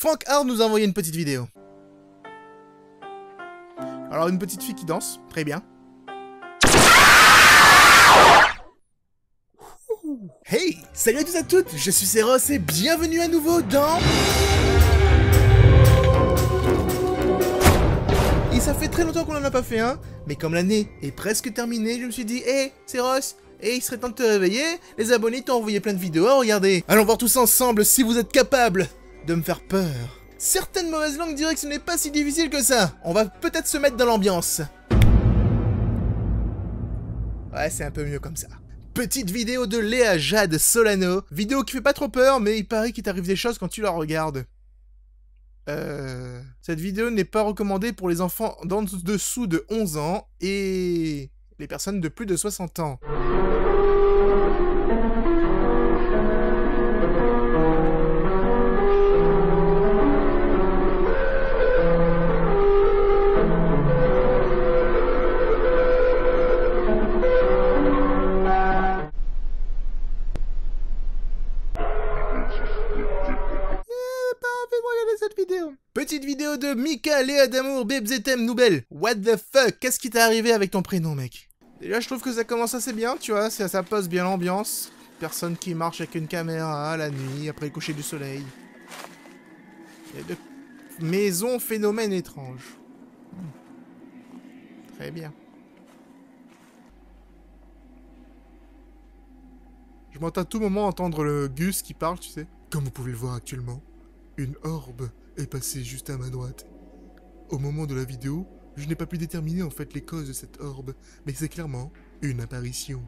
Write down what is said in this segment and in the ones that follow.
Frank Hard nous a envoyé une petite vidéo. Alors une petite fille qui danse, très bien. Hey Salut à tous et à toutes, je suis Seros et bienvenue à nouveau dans... Et ça fait très longtemps qu'on en a pas fait un, mais comme l'année est presque terminée, je me suis dit, hé, hey, Seros, il serait temps de te réveiller, les abonnés t'ont envoyé plein de vidéos à regarder. Allons voir tous ensemble si vous êtes capables de me faire peur. Certaines mauvaises langues diraient que ce n'est pas si difficile que ça. On va peut-être se mettre dans l'ambiance. Ouais, c'est un peu mieux comme ça. Petite vidéo de Léa Jade Solano. Vidéo qui fait pas trop peur, mais il paraît qu'il t'arrive des choses quand tu la regardes. Euh... Cette vidéo n'est pas recommandée pour les enfants d'en dessous de 11 ans et les personnes de plus de 60 ans. Vidéo de Mika, Léa d'amour, Bebzetem, Noubel. What the fuck? Qu'est-ce qui t'est arrivé avec ton prénom, mec? Déjà, je trouve que ça commence assez bien, tu vois, ça, ça pose bien l'ambiance. Personne qui marche avec une caméra la nuit, après le coucher du soleil. Maisons phénomènes étranges. Hmm. Très bien. Je m'entends à tout moment entendre le Gus qui parle, tu sais. Comme vous pouvez le voir actuellement, une orbe est passé juste à ma droite. Au moment de la vidéo, je n'ai pas pu déterminer en fait les causes de cette orbe, mais c'est clairement une apparition.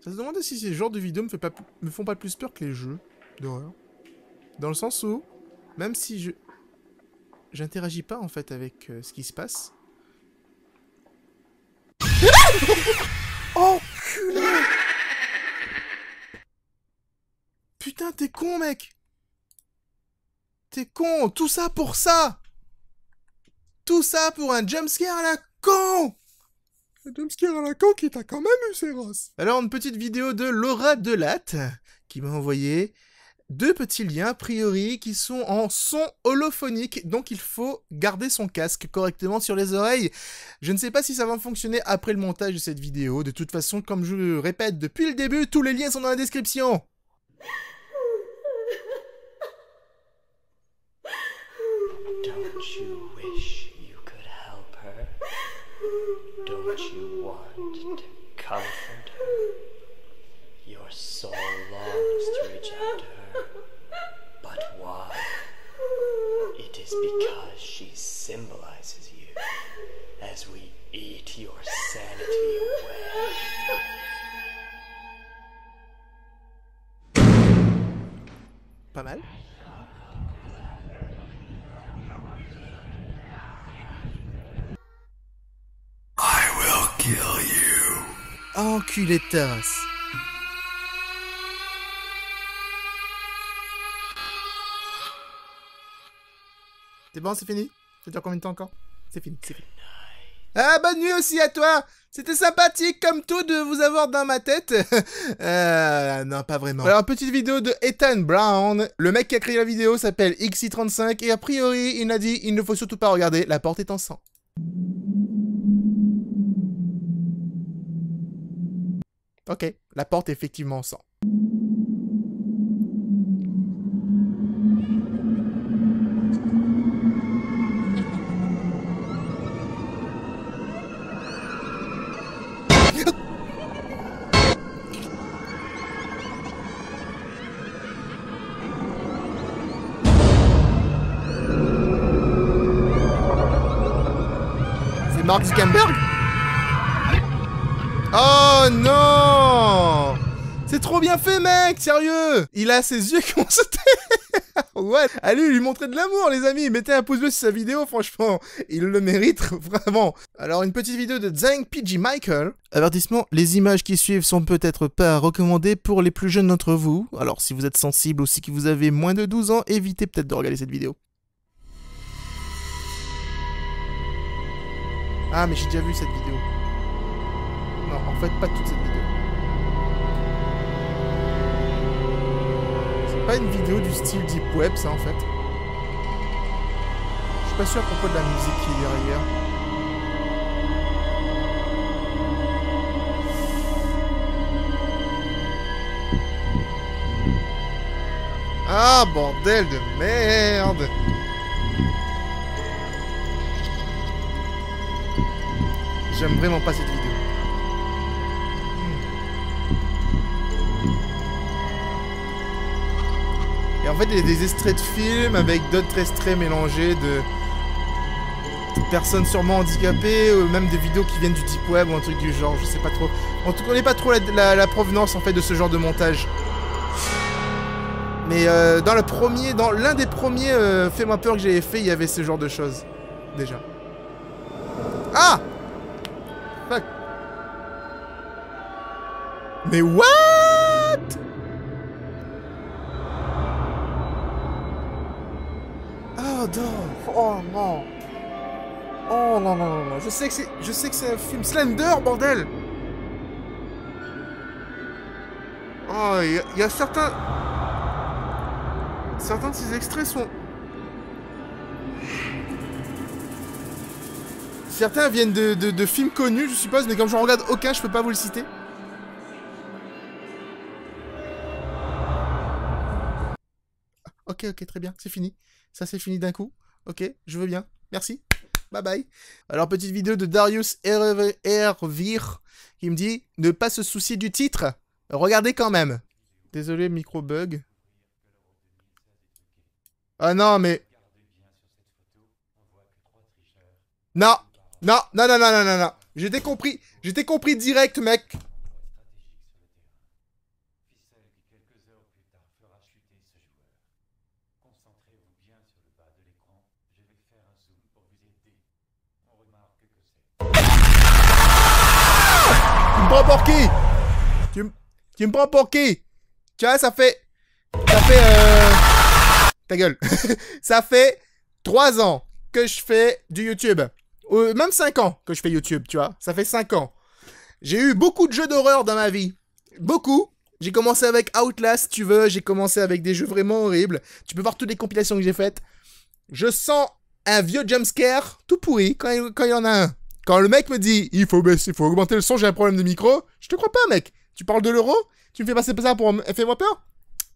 Ça se demande si ces genres de vidéos me, me font pas plus peur que les jeux d'horreur. Dans le sens où, même si je j'interagis pas en fait avec euh, ce qui se passe, oh, culé Putain, t'es con, mec. T'es con. Tout ça pour ça. Tout ça pour un jumpscare à la con. Un jumpscare à la con qui t'a quand même eu, Séros Alors, une petite vidéo de Laura Delatte, qui m'a envoyé deux petits liens, a priori, qui sont en son holophonique, donc il faut garder son casque correctement sur les oreilles. Je ne sais pas si ça va fonctionner après le montage de cette vidéo, de toute façon, comme je le répète depuis le début, tous les liens sont dans la description. Don't you wish you could help her? Don't you want to comfort Enculé de. C'est bon, c'est fini? Ça dure combien de temps encore? C'est fini, c'est fini. Ah, bonne nuit aussi à toi C'était sympathique comme tout de vous avoir dans ma tête. euh, non, pas vraiment. Alors, petite vidéo de Ethan Brown. Le mec qui a créé la vidéo s'appelle XI35 et a priori, il a dit il ne faut surtout pas regarder, la porte est en sang. Ok, la porte est effectivement en sang. Mark Zuckerberg Oh non C'est trop bien fait, mec Sérieux Il a ses yeux qui ont sauté Ouais Allez, lui montrer de l'amour, les amis Mettez un pouce bleu sur sa vidéo, franchement Il le mérite, vraiment Alors, une petite vidéo de Zhang PG Michael. Avertissement, les images qui suivent sont peut-être pas recommandées pour les plus jeunes d'entre vous. Alors, si vous êtes sensible ou si vous avez moins de 12 ans, évitez peut-être de regarder cette vidéo. Ah, mais j'ai déjà vu cette vidéo. Non, en fait, pas toute cette vidéo. C'est pas une vidéo du style Deep Web, ça, en fait. Je suis pas sûr à propos de la musique qui est derrière. Ah, bordel de merde J'aime vraiment pas cette vidéo. En fait, il y a des extraits de films avec d'autres extraits mélangés de... personnes sûrement handicapées, ou même des vidéos qui viennent du deep web ou un truc du genre, je sais pas trop. On ne connaît pas trop la, provenance en fait de ce genre de montage. Mais euh, dans le premier, dans l'un des premiers euh, Fais-moi peur que j'avais fait, il y avait ce genre de choses. Déjà. Ah Mais what? Oh non Oh non. Oh non non non non. Je sais que c'est je sais que c'est un film Slender bordel. Oh il y, a certains certains de ces extraits sont Certains viennent de, de, de films connus, je suppose, mais comme je regarde aucun, je peux pas vous le citer. Ok, ok, très bien, c'est fini. Ça, c'est fini d'un coup. Ok, je veux bien. Merci. Bye bye. Alors, petite vidéo de Darius Ervir qui me dit ne pas se soucier du titre. Regardez quand même. Désolé, micro bug. Ah non, mais. Non, non, non, non, non, non, non. J'étais compris. J'étais compris direct, mec. Prends pour qui? Tu, tu me prends pour qui? Tu vois, ça fait... Ça fait... Euh... Ta gueule. ça fait 3 ans que je fais du YouTube. Même 5 ans que je fais YouTube, tu vois. Ça fait 5 ans. J'ai eu beaucoup de jeux d'horreur dans ma vie. Beaucoup. J'ai commencé avec Outlast, tu veux. J'ai commencé avec des jeux vraiment horribles. Tu peux voir toutes les compilations que j'ai faites. Je sens un vieux jumpscare tout pourri quand il y en a un. Quand le mec me dit il faut baisser, il faut augmenter le son, j'ai un problème de micro, je te crois pas, mec. Tu parles de l'euro? Tu me fais passer ça pour fais-moi peur?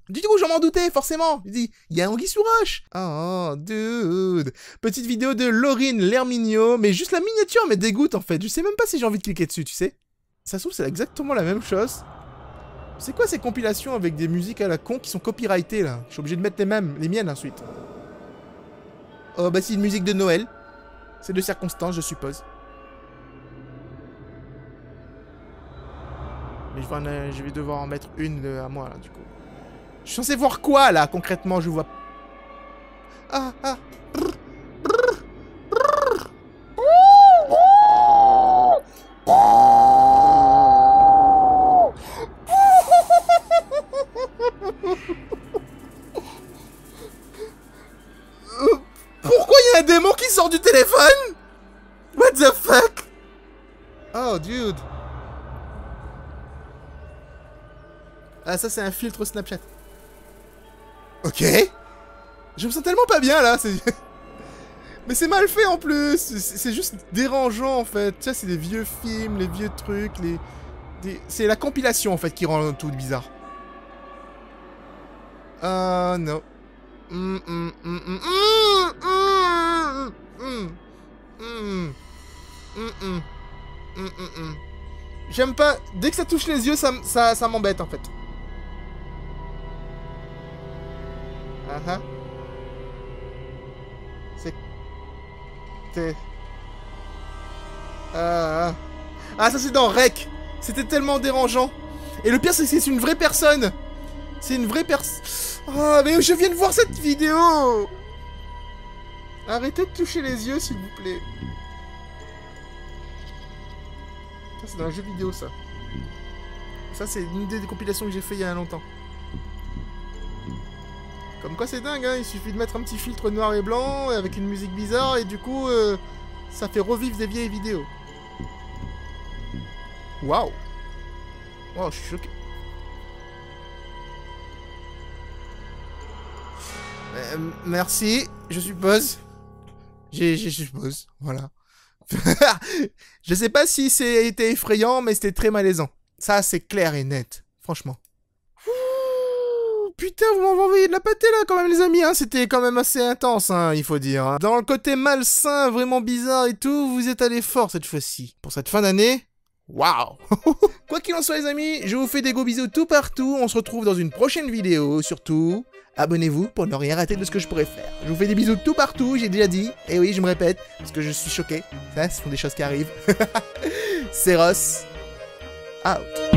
Du coup, j'en m'en doutais, forcément. Il dit, il y a Anguille sous roche. Oh, dude. Petite vidéo de Laurine Lerminio, mais juste la miniature me dégoûte, en fait. Je sais même pas si j'ai envie de cliquer dessus, tu sais. Ça se trouve, c'est exactement la même chose. C'est quoi ces compilations avec des musiques à la con qui sont copyrightées, là? Je suis obligé de mettre les mêmes, les miennes, ensuite. Oh, bah c'est une musique de Noël. C'est de circonstance, je suppose. Mais je vais, devoir en mettre une à moi, là, du coup. Je suis censé voir quoi, là, concrètement Je vois... Ah, ah Pourquoi il y a un démon qui sort du téléphone? Ah, ça, c'est un filtre Snapchat. Ok. Je me sens tellement pas bien, là. Mais c'est mal fait, en plus. C'est juste dérangeant, en fait. Tu sais, c'est des vieux films, les vieux trucs, les... C'est la compilation, en fait, qui rend tout bizarre. Ah, non. J'aime pas... Dès que ça touche les yeux, ça, ça, ça m'embête, en fait. C'est... Ah. ah ça c'est dans Rec C'était tellement dérangeant Et le pire c'est que c'est une vraie personne C'est une vraie personne... Ah mais je viens de voir cette vidéo Arrêtez de toucher les yeux s'il vous plaît. Ça c'est dans un jeu vidéo ça. Ça c'est une des compilations que j'ai fait il y a longtemps. Comme quoi c'est dingue, hein, il suffit de mettre un petit filtre noir et blanc avec une musique bizarre et du coup, euh, ça fait revivre des vieilles vidéos. Waouh Waouh, je suis choqué. Euh, merci, je suppose. Je suppose, voilà. je sais pas si c'était effrayant, mais c'était très malaisant. Ça, c'est clair et net, franchement. Putain, vous m'avez envoyé de la pâté là quand même les amis, hein. c'était quand même assez intense, hein, il faut dire. Hein. Dans le côté malsain, vraiment bizarre et tout, vous êtes allé fort cette fois-ci. Pour cette fin d'année, Waouh Quoi qu'il en soit les amis, je vous fais des gros bisous tout partout, on se retrouve dans une prochaine vidéo, surtout, abonnez-vous pour ne rien rater de ce que je pourrais faire. Je vous fais des bisous tout partout, j'ai déjà dit, et oui je me répète, parce que je suis choqué, ça ce sont des choses qui arrivent. C'est Ross, out